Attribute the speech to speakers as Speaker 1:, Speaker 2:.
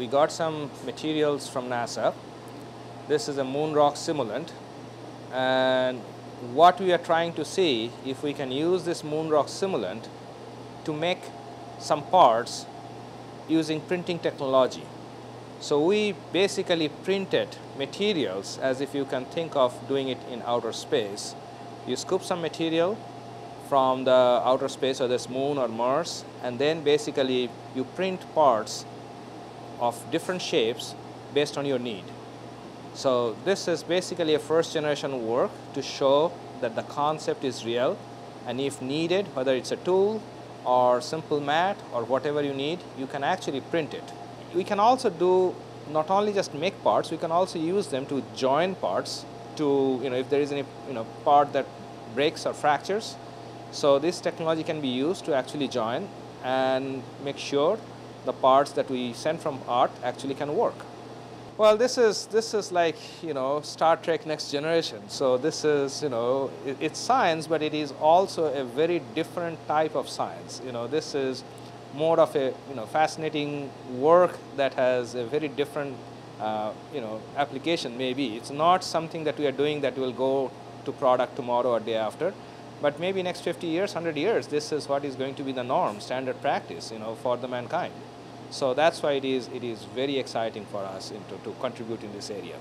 Speaker 1: We got some materials from NASA. This is a moon rock simulant and what we are trying to see if we can use this moon rock simulant to make some parts using printing technology. So we basically printed materials as if you can think of doing it in outer space. You scoop some material from the outer space or this moon or Mars and then basically you print parts of different shapes based on your need. So this is basically a first generation work to show that the concept is real and if needed, whether it's a tool or simple mat or whatever you need, you can actually print it. We can also do not only just make parts, we can also use them to join parts to, you know, if there is any, you know, part that breaks or fractures. So this technology can be used to actually join and make sure the parts that we send from Earth actually can work. Well, this is this is like you know Star Trek Next Generation. So this is you know it, it's science, but it is also a very different type of science. You know this is more of a you know fascinating work that has a very different uh, you know application. Maybe it's not something that we are doing that will go to product tomorrow or day after. But maybe next 50 years, 100 years, this is what is going to be the norm, standard practice, you know, for the mankind. So that's why it is, it is very exciting for us into, to contribute in this area.